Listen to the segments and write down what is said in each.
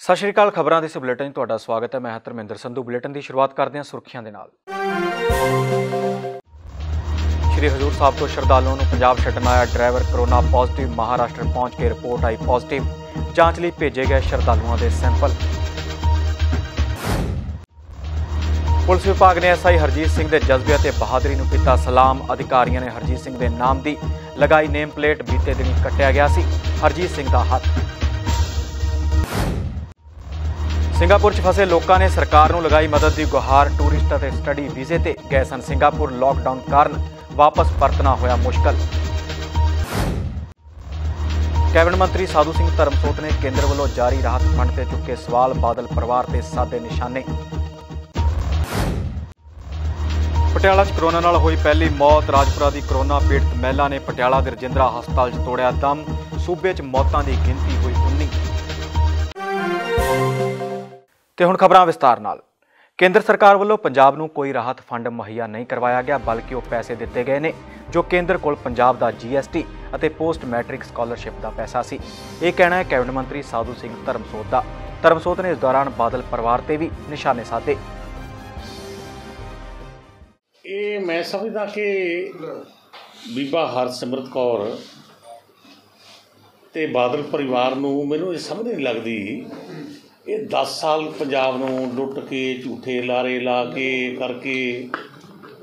ਸਤਿ ਸ਼੍ਰੀ ਅਕਾਲ, ਖਬਰਾਂ ਦੇ ਇਸ ਬੁਲੇਟਿਨ ਤੁਹਾਡਾ ਸਵਾਗਤ ਹੈ। ਮੈਂ ਹਾਂ ਧਰਮਿੰਦਰ ਸੰਧੂ। ਬੁਲੇਟਿਨ ਦੀ ਸ਼ੁਰੂਆਤ ਕਰਦੇ ਹਾਂ ਸੁਰਖੀਆਂ ਦੇ ਨਾਲ। ਸ਼੍ਰੀ ਹਜ਼ੂਰ ਸਾਹਿਬ ਤੋਂ ਸ਼ਰਧਾਲੂਆਂ ਨੂੰ ਪੰਜਾਬ ਛੱਡਣ ਆਇਆ ਡਰਾਈਵਰ ਕਰੋਨਾ ਪੋਜ਼ਿਟਿਵ। ਮਹਾਰਾਸ਼ਟਰ ਪਹੁੰਚ ਕੇ ਰਿਪੋਰਟ ਆਈ ਪੋਜ਼ਿਟਿਵ। ਜਾਂਚ ਲਈ ਭੇਜੇ ਗਏ ਸ਼ਰਧਾਲੂਆਂ ਦੇ ਸੈਂਪਲ। ਪੁਲਿਸ ਵਿਭਾਗ ਨੇ ਐਸਆਈ ਹਰਜੀਤ ਸਿੰਘ ਦੇ ਜਜ਼ਬੇ ਅਤੇ ਬਹਾਦਰੀ ਨੂੰ ਕੀਤਾ ਸਲਾਮ। ਅਧਿਕਾਰੀਆਂ ਨੇ ਹਰਜੀਤ ਸਿੰਘ ਦੇ ਨਾਮ ਦੀ ਲਗਾਈ ਨੇਮ ਪਲੇਟ ਬੀਤੇ ਦਿਨੀ ਕੱਟਿਆ ਗਿਆ ਸੀ। ਹਰਜੀਤ ਸਿੰਘ ਦਾ ਹੱਥ ਸਿੰਗਾਪੁਰ 'ਚ ਫਸੇ ਲੋਕਾਂ ਨੇ ਸਰਕਾਰ ਨੂੰ ਲਗਾਈ ਮਦਦ ਦੀ ਗੁਹਾਰ, ਟੂਰਿਸਟ ਅਤੇ ਸਟੱਡੀ ਵੀਜ਼ੇ ਤੇ। ਗਏ ਸਨ ਸਿੰਗਾਪੁਰ ਲਾਕਡਾਊਨ ਕਾਰਨ ਵਾਪਸ ਪਰਤਣਾ ਹੋਇਆ ਮੁਸ਼ਕਲ। ਕੈਬਨਿਟ ਮੰਤਰੀ ਸਾਧੂ ਸਿੰਘ ਧਰਮਸੋਤ ਨੇ ਕੇਂਦਰ ਵੱਲੋਂ ਜਾਰੀ ਰਾਹਤ ਫੰਡ ਤੇ ਚੁੱਕੇ ਸਵਾਲ ਬਾਦਲ ਪਰਿਵਾਰ ਤੇ ਸਾਦੇ ਨਿਸ਼ਾਨੇ। ਪਟਿਆਲਾ 'ਚ ਕਰੋਨਾ ਨਾਲ ਹੋਈ ਪਹਿਲੀ ਮੌਤ, ਰਾਜਪੁਰਾ ਦੀ ਕਰੋਨਾ ਪੀੜਤ ਮਹਿਲਾ ਨੇ ਪਟਿਆਲਾ ਦੇ ਰਜਿੰਦਰਾ ਹਸਪਤਾਲ 'ਚ ਤੋੜਿਆ ਦਮ। ਸੂਬੇ 'ਚ ਮੌਤਾਂ ਦੀ ਗਿਣਤੀ ਹੋਈ ਤੇ ਹੁਣ ਖਬਰਾਂ ਵਿਸਤਾਰ ਨਾਲ। ਕੇਂਦਰ ਸਰਕਾਰ ਵੱਲੋਂ ਪੰਜਾਬ ਨੂੰ ਕੋਈ ਰਾਹਤ ਫੰਡ ਮੁਹੱਈਆ ਨਹੀਂ ਕਰਵਾਇਆ ਗਿਆ, ਬਲਕਿ ਉਹ ਪੈਸੇ ਦਿੱਤੇ ਗਏ ਨੇ, ਜੋ ਕੇਂਦਰ ਕੋਲ ਪੰਜਾਬ ਦਾ ਜੀਐਸਟੀ ਅਤੇ ਪੋਸਟ ਮੈਟ੍ਰਿਕ ਸਕਾਲਰਸ਼ਿਪ ਦਾ ਪੈਸਾ ਸੀ। ਇਹ ਕਹਿਣਾ ਹੈ ਕੈਬਨਿਟ ਮੰਤਰੀ ਸਾਧੂ ਸਿੰਘ ਧਰਮਸੋਤ ਦਾ। ਧਰਮਸੋਤ ਨੇ ਇਸ ਦੌਰਾਨ ਬਾਦਲ ਪਰਿਵਾਰ ਤੇ ਵੀ ਨਿਸ਼ਾਨੇ ਸਾਧੇ। ਇਹ ਮੈਂ ਸਮਝਦਾ ਕਿ ਬੀਬਾ ਹਰਸਿਮਰਤ ਕੌਰ ਤੇ ਬਾਦਲ ਪਰਿਵਾਰ ਨੂੰ ਮੈਨੂੰ ਇਹ ਸਮਝ ਨਹੀਂ ਲੱਗਦੀ ਇਹ 10 ਸਾਲ ਪੰਜਾਬ ਨੂੰ ਲੁੱਟ ਕੇ ਝੂਠੇ ਲਾਰੇ ਲਾ ਕੇ ਕਰਕੇ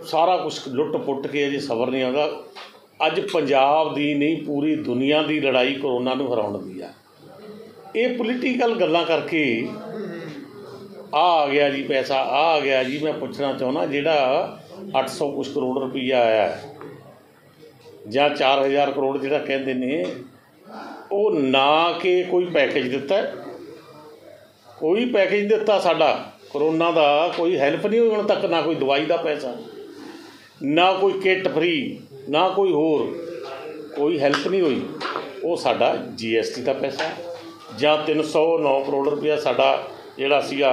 ਸਾਰਾ ਕੁਝ ਲੁੱਟ ਪੁੱਟ ਕੇ ਅਜੇ ਸਬਰ ਨਹੀਂ ਆਉਂਦਾ। ਅੱਜ ਪੰਜਾਬ ਦੀ ਨਹੀਂ ਪੂਰੀ ਦੁਨੀਆ ਦੀ ਲੜਾਈ ਕਰੋਨਾ ਨੂੰ ਹਰਾਉਣ ਦੀ ਆ। ਇਹ ਪੋਲੀਟੀਕਲ ਗੱਲਾਂ ਕਰਕੇ ਆ ਆ ਗਿਆ ਜੀ ਪੈਸਾ ਆ ਆ ਗਿਆ ਜੀ। ਮੈਂ ਪੁੱਛਣਾ ਚਾਹੁੰਦਾ ਜਿਹੜਾ 800 ਕੁਛ ਕਰੋੜ ਰੁਪਈਆ ਆਇਆ ਹੈ, ਜਾਂ 4000 ਕਰੋੜ ਜਿਹੜਾ ਕਹਿੰਦੇ ਨੇ ਉਹ ਨਾ ਕਿ ਕੋਈ ਪੈਕੇਜ ਦਿੱਤਾ ਕੋਈ ਪੈਕੇਜ ਦਿੱਤਾ ਸਾਡਾ। ਕਰੋਨਾ ਦਾ ਕੋਈ ਹੈਲਪ ਨਹੀਂ ਹੋਈ ਹੁਣ ਤੱਕ, ਨਾ ਕੋਈ ਦਵਾਈ ਦਾ ਪੈਸਾ, ਨਾ ਕੋਈ ਕਿੱਟ ਫ੍ਰੀ ਨਾ ਕੋਈ ਹੋਰ। ਕੋਈ ਹੈਲਪ ਨਹੀਂ ਹੋਈ। ਉਹ ਸਾਡਾ ਜੀਐਸਟੀ ਦਾ ਪੈਸਾ ਜਾਂ 309 ਕਰੋੜ ਰੁਪਇਆ ਸਾਡਾ ਜਿਹੜਾ ਸੀਗਾ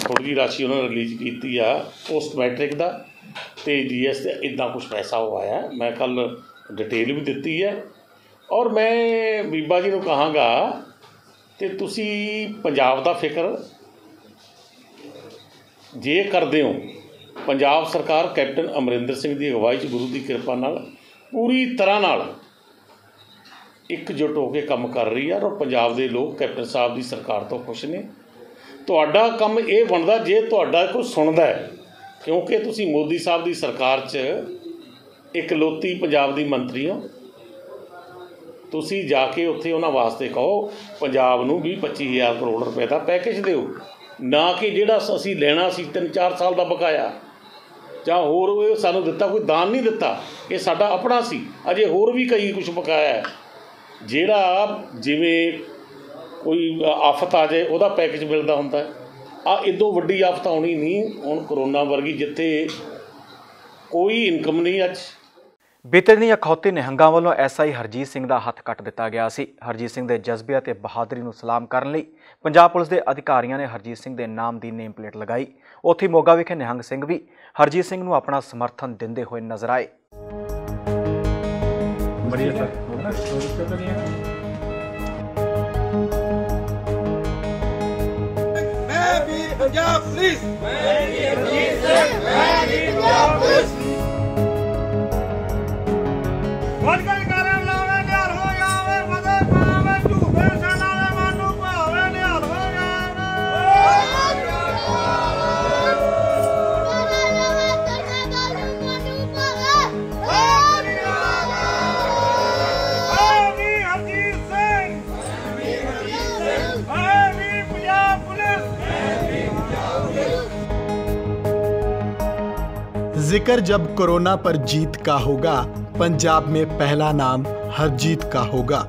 ਥੋੜੀ ਰਾਸ਼ੀ ਉਹਨਾਂ ਨੇ ਰਿਲੀਜ਼ ਕੀਤੀ ਆ ਪੋਸਟ ਮੈਟ੍ਰਿਕ ਦਾ। ਤੇ ਜੀਐਸਟੀ ਇਦਾਂ ਕੁਝ ਪੈਸਾ ਉਹ ਆਇਆ। ਮੈਂ ਕੱਲ ਡਿਟੇਲ ਵੀ ਦਿੱਤੀ ਹੈ ਔਰ ਮੈਂ ਬੀਬਾ ਜੀ ਨੂੰ ਕਹਾਂਗਾ ਤੇ ਤੁਸੀਂ ਪੰਜਾਬ ਦਾ ਫਿਕਰ ਜੇ ਕਰਦੇ ਹੋ, ਪੰਜਾਬ ਸਰਕਾਰ ਕੈਪਟਨ ਅਮਰਿੰਦਰ ਸਿੰਘ ਦੀ ਅਗਵਾਈ 'ਚ ਗੁਰੂ ਦੀ ਕਿਰਪਾ ਨਾਲ ਪੂਰੀ ਤਰ੍ਹਾਂ ਨਾਲ ਇਕਜੁੱਟ ਹੋ ਕੇ ਕੰਮ ਕਰ ਰਹੀ ਹੈ ਔਰ ਪੰਜਾਬ ਦੇ ਲੋਕ ਕੈਪਟਨ ਸਾਹਿਬ ਦੀ ਸਰਕਾਰ ਤੋਂ ਖੁਸ਼ ਨੇ। ਤੁਹਾਡਾ ਕੰਮ ਇਹ ਬਣਦਾ ਜੇ ਤੁਹਾਡਾ ਕੋਈ ਸੁਣਦਾ ਹੈ, ਕਿਉਂਕਿ ਤੁਸੀਂ ਮੋਦੀ ਸਾਹਿਬ ਦੀ ਸਰਕਾਰ 'ਚ ਇਕਲੌਤੀ ਪੰਜਾਬ ਦੀ ਮੰਤਰੀ ਹੋ। ਤੁਸੀਂ ਜਾ ਕੇ ਉੱਥੇ ਉਹਨਾਂ ਵਾਸਤੇ ਕਹੋ, ਪੰਜਾਬ ਨੂੰ 20 25000 ਕਰੋੜ ਰੁਪਏ ਦਾ ਪੈਕੇਜ ਦਿਓ। ਨਾ ਕਿ ਜਿਹੜਾ ਅਸੀਂ ਲੈਣਾ ਸੀ 3-4 ਸਾਲ ਦਾ ਬਕਾਇਆ। ਜਾਂ ਹੋਰ ਉਹ ਸਾਨੂੰ ਦਿੱਤਾ, ਕੋਈ ਦਾਨ ਨਹੀਂ ਦਿੱਤਾ। ਇਹ ਸਾਡਾ ਆਪਣਾ ਸੀ। ਅਜੇ ਹੋਰ ਵੀ ਕਈ ਕੁਝ ਬਕਾਇਆ ਹੈ। ਜਿਹੜਾ ਜਿਵੇਂ ਕੋਈ ਆਫਤ ਆ ਜਾਏ, ਉਹਦਾ ਪੈਕੇਜ ਮਿਲਦਾ ਹੁੰਦਾ ਹੈ। ਆ ਇਦੋਂ ਵੱਡੀ ਆਫਤ ਆਉਣੀ ਨਹੀਂ, ਹੁਣ ਕਰੋਨਾ ਵਰਗੀ ਜਿੱਥੇ ਕੋਈ ਇਨਕਮ ਨਹੀਂ ਅੱਜ। ਬੀਤੇ ਦਿਨੀ ਅਖੌਤੀ ਨਿਹੰਗਾਂ ਵੱਲੋਂ ਐਸਆਈ ਹਰਜੀਤ ਸਿੰਘ ਦਾ ਹੱਥ ਕੱਟ ਦਿੱਤਾ ਗਿਆ ਸੀ। ਹਰਜੀਤ ਸਿੰਘ ਦੇ ਜਜ਼ਬੇ ਅਤੇ ਬਹਾਦਰੀ ਨੂੰ ਸਲਾਮ ਕਰਨ ਲਈ ਪੰਜਾਬ ਪੁਲਿਸ ਦੇ ਅਧਿਕਾਰੀਆਂ ਨੇ ਹਰਜੀਤ ਸਿੰਘ ਦੇ ਨਾਮ ਦੀ ਨੇਮ ਪਲੇਟ ਲਗਾਈ। ਉੱਥੇ ਮੋਗਾ ਵਿਖੇ ਨਿਹੰਗ ਸਿੰਘ ਵੀ ਹਰਜੀਤ ਸਿੰਘ ਨੂੰ ਆਪਣਾ ਸਮਰਥਨ ਦਿੰਦੇ ਹੋਏ ਨਜ਼ਰ ਆਏ। ਮੈਂ ਵੀ ਪੰਜਾਬ ਪੁਲਿਸ। ਮੈਂ ਵੀ ਹਰਜੀਤ ਸਿੰਘ ਮੈਂ ਵੀ जिक्र जब कोरोना पर जीत का होगा पंजाब में पहला नाम हरजीत का होगा